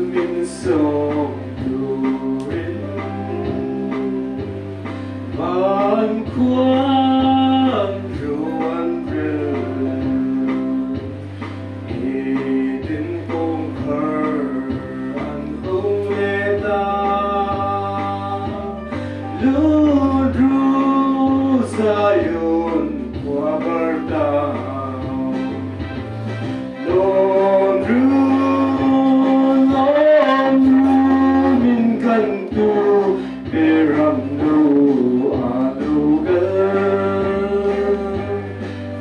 in the soul.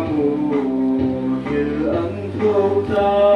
mùa như ân thâu ta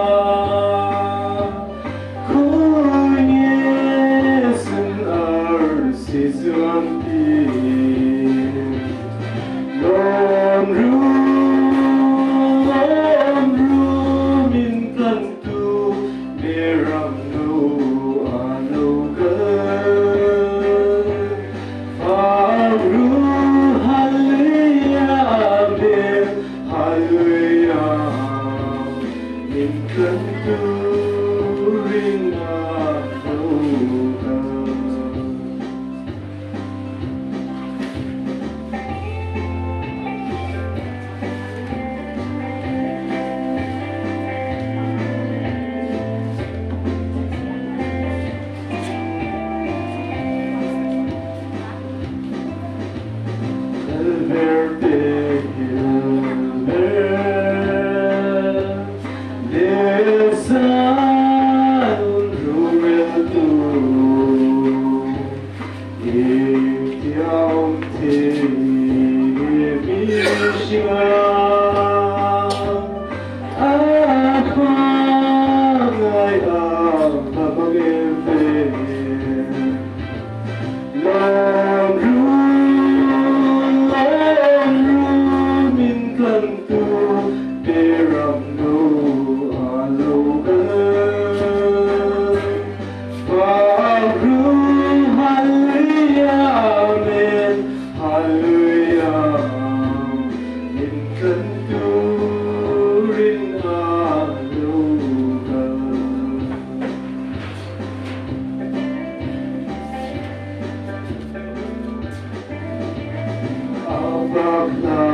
If you don't love, love.